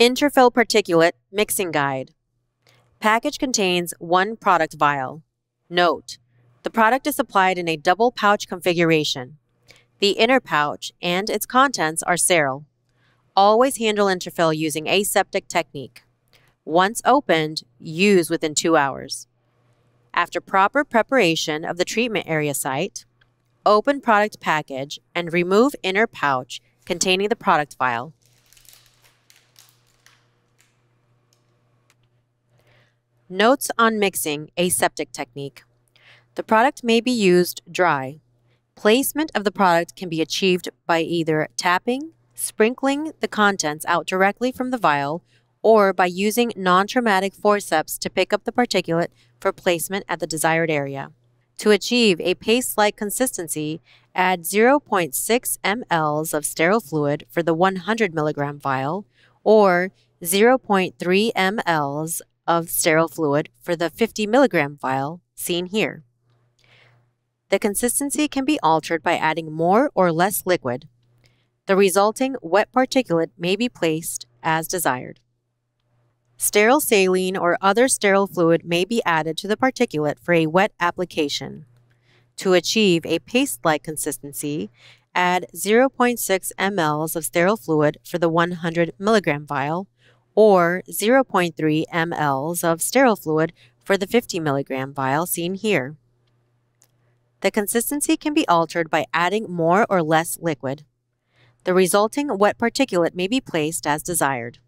Interfyl Particulate Mixing Guide. Package contains one product vial. Note, the product is supplied in a double pouch configuration. The inner pouch and its contents are sterile. Always handle Interfyl using aseptic technique. Once opened, use within two hours. After proper preparation of the treatment area site, open product package and remove inner pouch containing the product vial. Notes on mixing aseptic technique. The product may be used dry. Placement of the product can be achieved by either tapping, sprinkling the contents out directly from the vial, or by using non-traumatic forceps to pick up the particulate for placement at the desired area. To achieve a paste-like consistency, add 0.6 mLs of sterile fluid for the 100 milligram vial or 0.3 mLs of sterile fluid for the 50 milligram vial seen here. The consistency can be altered by adding more or less liquid. The resulting wet particulate may be placed as desired. Sterile saline or other sterile fluid may be added to the particulate for a wet application. To achieve a paste-like consistency, add 0.6 mLs of sterile fluid for the 100 milligram vial or 0.3 mLs of sterile fluid for the 50 milligram vial seen here. The consistency can be altered by adding more or less liquid. The resulting wet particulate may be placed as desired.